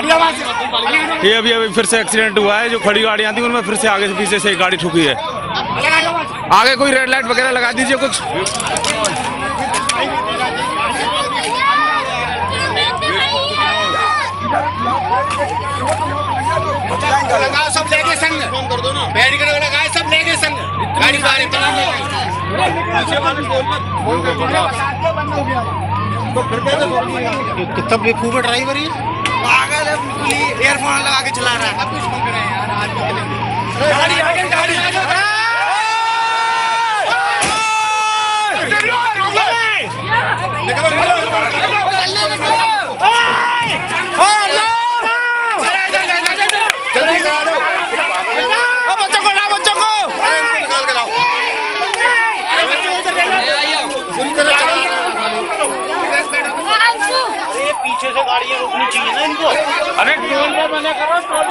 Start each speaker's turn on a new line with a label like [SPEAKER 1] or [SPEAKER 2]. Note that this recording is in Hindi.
[SPEAKER 1] ये अभी अभी फिर से एक्सीडेंट हुआ है जो खड़ी गाड़ियाँ थी उनमें फिर से आगे से पीछे से एक गाड़ी ठुकी है। आगे कोई रेड लाइट वगैरह लगा दीजिए कुछ।
[SPEAKER 2] लगाओ सब लेके संग फ़ोन कर दो ना बैरिकेड लगाए सब लेके संग गाड़ी बाहर कितना बेवकूफ़ है। ड्राइवर ये पागल है बिल्कुल ही एयरफोन लगा के चला रहा है। अब कुछ रहे हैं यार आज गाड़ी आगे गाड़ी आगे बच्चों को लाओ बच्चों को निकाल के लाओ पीछे से गाड़ियाँ रोकनी चाहिए ना इनको? अरे टोल पे मना करो टोल